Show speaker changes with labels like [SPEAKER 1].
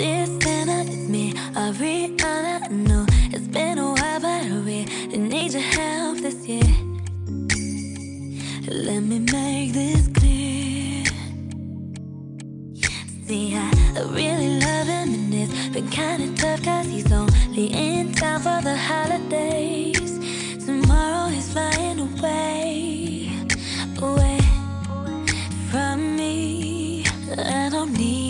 [SPEAKER 1] this cannot admit I realize I know. It's been a while but we need your help this year. Let me make this clear. See I, I really love him and it's been kinda tough cause he's only in town for the holidays. Tomorrow he's flying away, away from me. I don't need